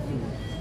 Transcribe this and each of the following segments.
Mm-hmm.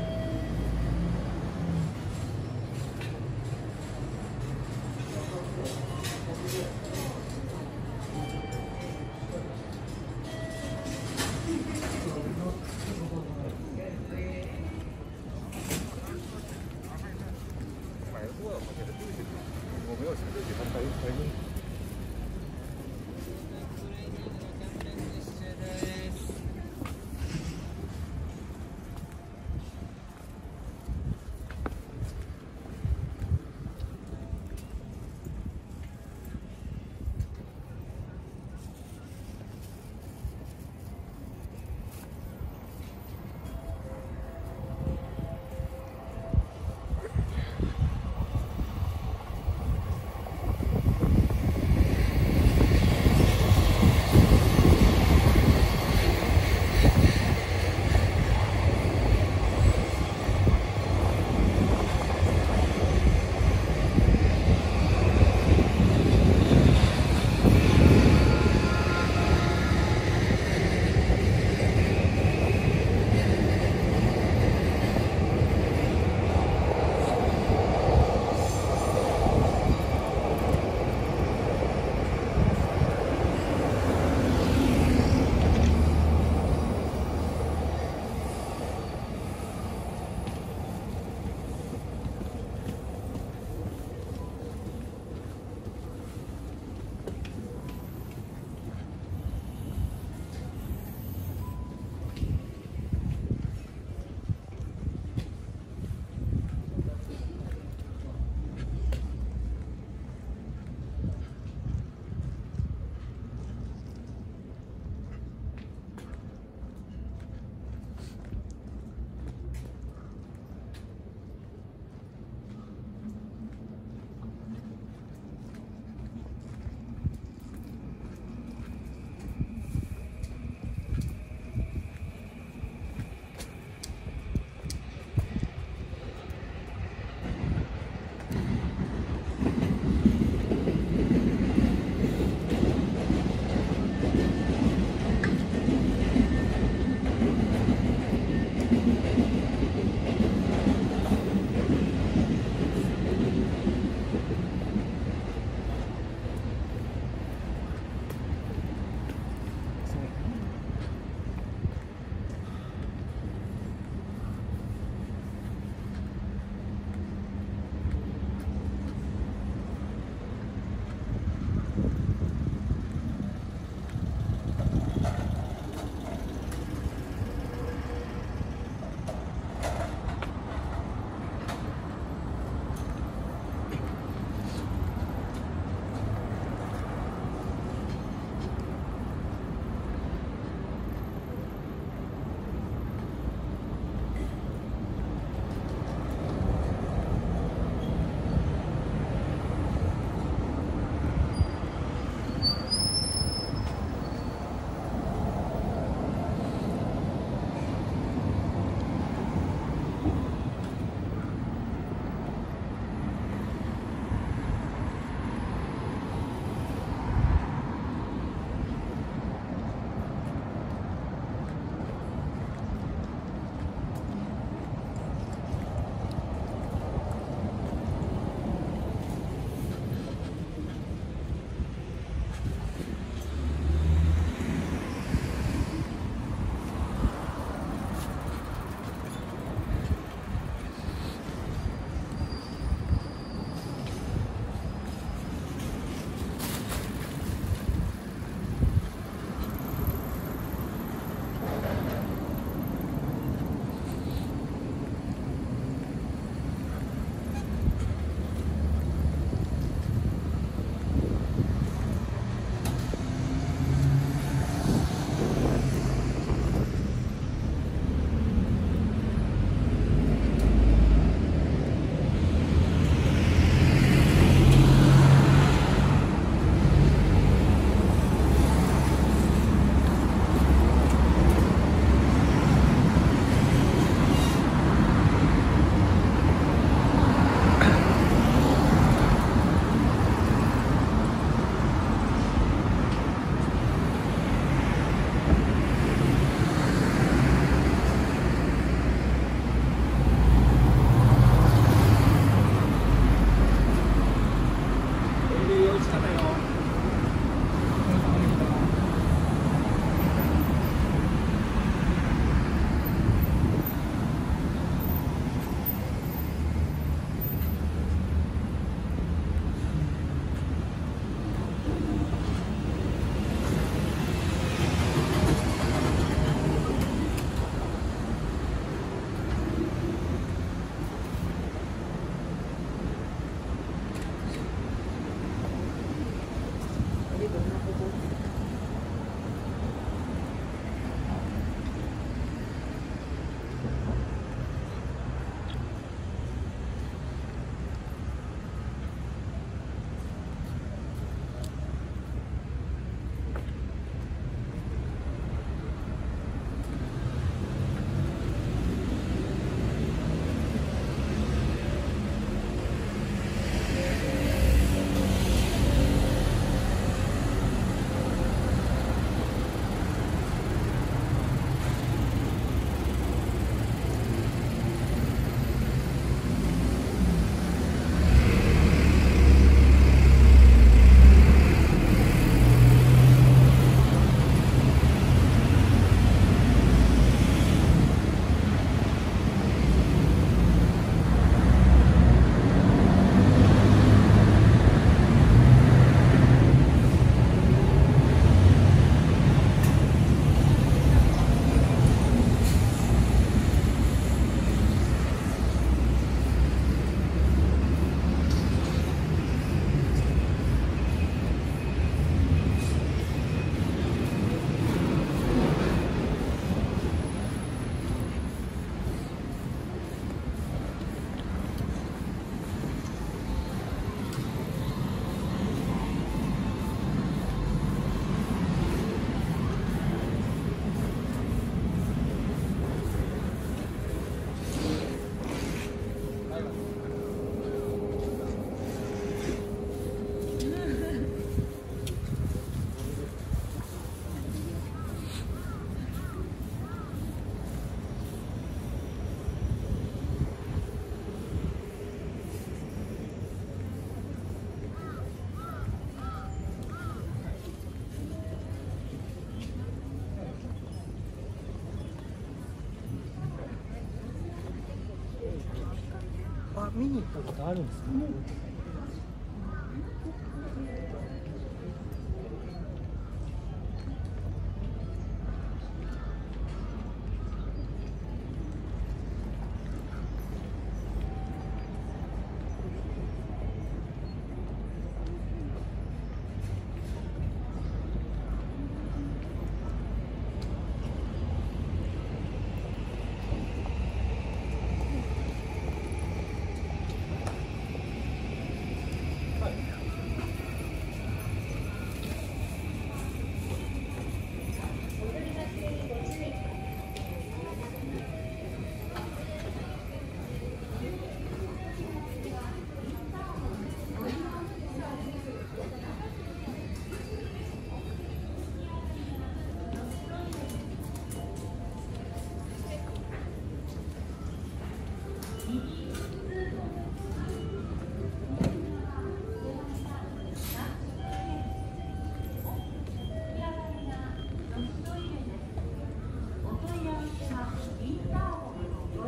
見に行ったことあるんですか、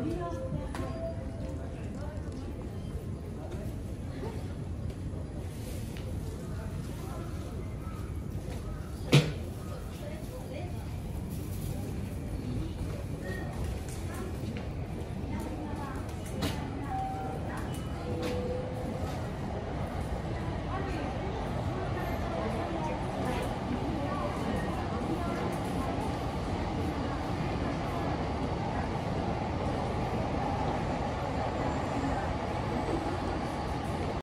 Yeah.